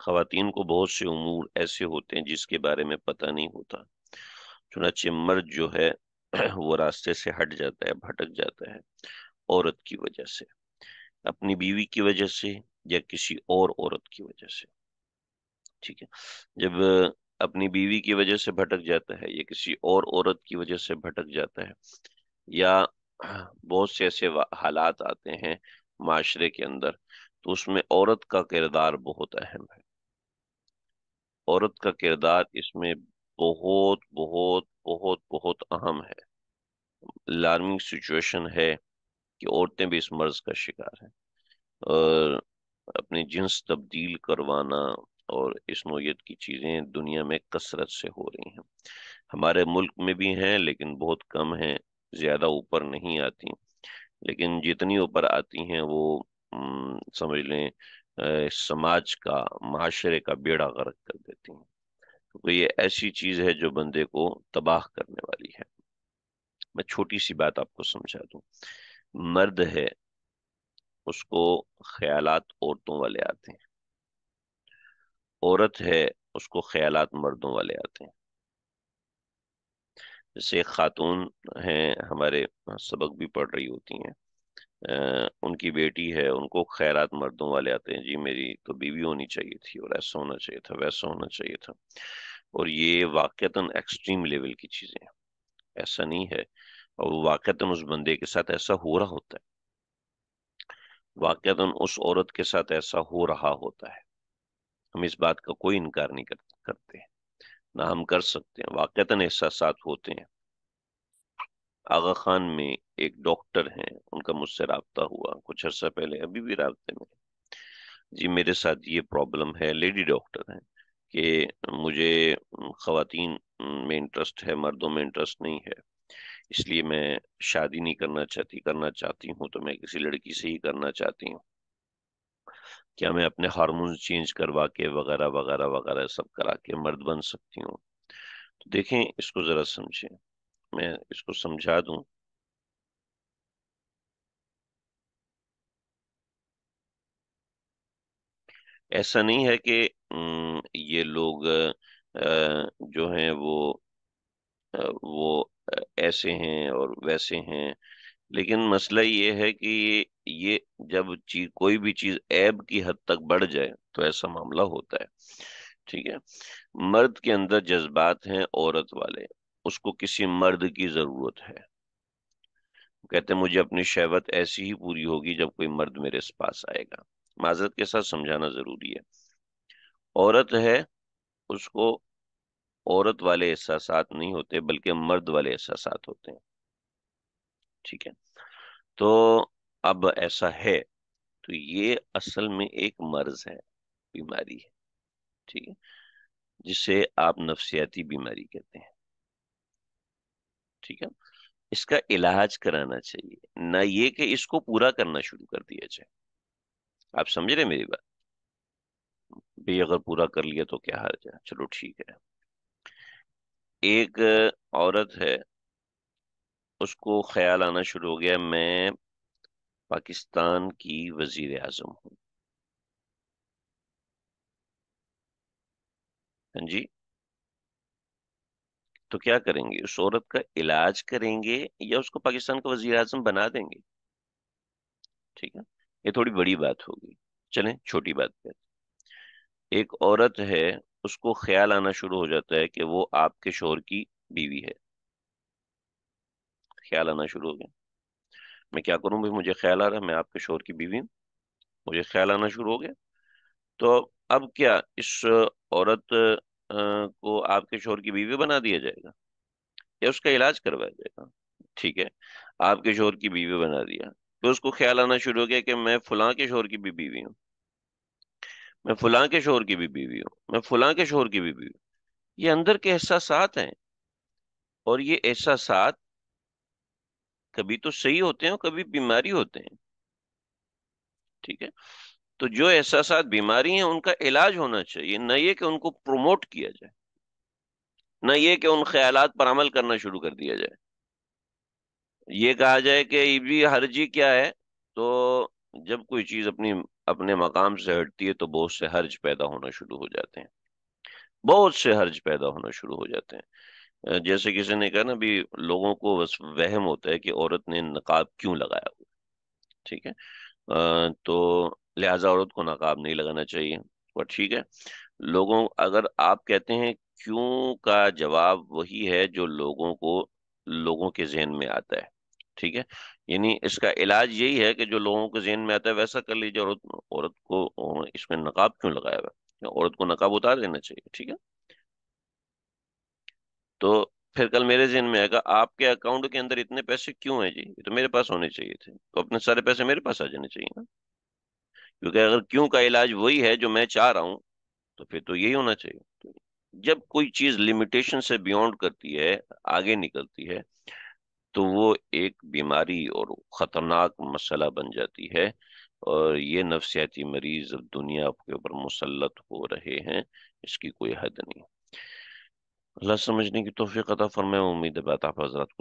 खातन को बहुत से उमूर ऐसे होते हैं जिसके बारे में पता नहीं होता। चुनाचे मर्द जो है, वो रास्ते से हट जाता है, भटक जाता है औरत की वजह से। अपनी बीवी की वजह से या किसी और औरत की वजह से। ठीक है? जब अपनी बीवी की वजह से भटक जाता है या किसी और औरत की वजह से भटक जाता है या बहुत से ऐसे हालात आते हैं माशरे के अंदर तो उसमें औरत का किरदार बहुत अहम है। औरत का किरदार इसमें बहुत बहुत बहुत बहुत अहम है। अलार्मिंग सिचुएशन है कि औरतें भी इस मर्ज का शिकार हैं। और अपनी जिन्स तब्दील करवाना और इस नोयत की चीज़ें दुनिया में कसरत से हो रही हैं। हमारे मुल्क में भी हैं, लेकिन बहुत कम हैं, ज़्यादा ऊपर नहीं आती। लेकिन जितनी ऊपर आती हैं वो समझ लें समाज का, माशरे का बेड़ा गर्क कर देती हैं। तो ये ऐसी चीज़ है जो बंदे को तबाह करने वाली है। मैं छोटी सी बात आपको समझा दूँ। मर्द है, उसको ख्यालात औरतों वाले आते हैं। औरत है, उसको ख्यालात मर्दों वाले आते हैं। जैसे खातून हैं, हमारे, सबक भी पढ़ रही होती हैं। उनकी बेटी है उनको खैरात मर्दों वाले आते हैं। जी मेरी तो बीवी होनी चाहिए थी और ऐसा होना चाहिए था वैसा होना चाहिए था। और ये वाक़ता एक्सट्रीम लेवल की चीज़ें हैं। ऐसा नहीं है और वाक़ता उस बंदे के साथ ऐसा हो रहा होता है। वाक़ता उस औरत के साथ ऐसा हो रहा होता है। हम इस बात का कोई इनकार नहीं कर, करते ना हम कर सकते हैं। वाक़ता एहसास होते हैं। आगा खान में एक डॉक्टर मुझसे रबता हुआ, कुछ अर्सा पहले, अभी भी रबते में जी, मेरे साथ ये प्रॉब्लम है लेडी डॉक्टर हैं, कि मुझे खातन में इंटरेस्ट है, मर्दों में इंटरेस्ट नहीं है। इसलिए मैं शादी नहीं करना चाहती करना चाहती हूँ तो मैं किसी लड़की से ही करना चाहती हूँ। क्या मैं अपने हार्मोन चेंज करवा के वगैरह वगैरह वगैरह सब करा के मर्द बन सकती हूँ? तो देखें, इसको ज़रा समझें। मैं इसको समझा दूँ ऐसा नहीं है कि ये लोग जो हैं वो वो ऐसे हैं और वैसे हैं। लेकिन मसला ये है कि ये जब चीज़ कोई भी चीज़ ऐब की हद तक बढ़ जाए तो ऐसा मामला होता है। ठीक है? मर्द के अंदर जज्बात हैं औरत वाले, उसको किसी मर्द की ज़रूरत है। कहते मुझे अपनी शहवत ऐसी ही पूरी होगी जब कोई मर्द मेरे पास आएगा। माजरत के साथ समझाना ज़रूरी है। औरत है, उसको औरत वाले एहसास नहीं होते, बल्कि मर्द वाले एहसास होते हैं। ठीक है? तो अब ऐसा है तो ये असल में एक मर्ज है, बीमारी है। ठीक है? जिसे आप नफसियाती बीमारी कहते हैं। ठीक है? इसका इलाज कराना चाहिए। ना ये कि इसको पूरा करना शुरू कर दिया जाए। आप समझ रहे मेरी बात? भी अगर पूरा कर लिया तो क्या हाल जाए चलो ठीक है। एक औरत है, उसको ख्याल आना शुरू हो गया, मैं पाकिस्तान की वज़ीर आज़म हूँ। हाँ जी? तो क्या करेंगे? उस औरत का इलाज करेंगे या उसको पाकिस्तान का वज़ीर आज़म बना देंगे? ठीक है? ये थोड़ी बड़ी बात होगी। चलें, छोटी बात पे। एक औरत है, उसको ख्याल आना शुरू हो जाता है कि वो आपके शोर की बीवी है। ख्याल आना शुरू हो गया। मैं क्या करूँ? भाई, मुझे ख्याल आ रहा है, मैं आपके शोर की बीवी हूँ। मुझे ख्याल आना शुरू हो गया। तो अब क्या इस औरत को आपके शोर की बीवी बना दिया जाएगा? या उसका इलाज करवाया जाएगा? ठीक है, आपके शोर की बीवी बना दिया। तो उसको ख्याल आना शुरू हो गया कि मैं फुला के शोर की भी बीवी हूँ। मैं फुला के शोर की भी बीवी हूँ। मैं फुला के शोर की भी बीवी हूँ। ये अंदर के एहसास हैं और ये एहसास कभी तो सही होते हैं और कभी बीमारी होते हैं। ठीक है? तो जो एहसास बीमारी हैं, उनका इलाज होना चाहिए। न ये कि उनको प्रोमोट किया जाए। न ये कि उन ख्याल पर अमल करना शुरू कर दिया जाए। ये कहा जाए कि भी हर्जी क्या है तो जब कोई चीज़ अपनी, अपने मकाम से हटती है तो बहुत से हर्ज पैदा होना शुरू हो जाते हैं। बहुत से हर्ज पैदा होना शुरू हो जाते हैं। जैसे किसी ने कहा ना भी, लोगों को बस वहम होता है कि औरत ने नकाब क्यों लगाया हुआ ठीक है? तो लिहाजा औरत को नकाब नहीं लगाना चाहिए और ठीक है। लोगों, अगर आप कहते हैं क्यों का जवाब वही है जो लोगों को, लोगों के जहन में आता है। ठीक है? यानी इसका इलाज यही है कि जो लोगों के जहन में आता है, वैसा कर लीजिए, औरत औरत को इसमें नकाब क्यों लगाया हुआ है? औरत को नकाब उतार देना चाहिए, ठीक है? तो फिर कल मेरे जहन में आएगा, आपके अकाउंट के अंदर इतने पैसे क्यों हैं जी? ये तो मेरे पास होने चाहिए थे। तो अपने सारे पैसे मेरे पास आ जाने चाहिए ना। क्योंकि अगर क्यों का इलाज वही है जो मैं चाह रहा हूँ तो फिर तो यही होना चाहिए। तो जब कोई चीज़ लिमिटेशन से बियॉन्ड करती है, आगे निकलती है तो वो एक बीमारी और खतरनाक मसला बन जाती है और ये नफसियाती मरीज़ अब दुनिया के ऊपर मुसलत हो रहे हैं, इसकी कोई हद नहीं। अल्लाह समझने की तोफ़ी अता फरमाए, उम्मीद है बात आप हजरात को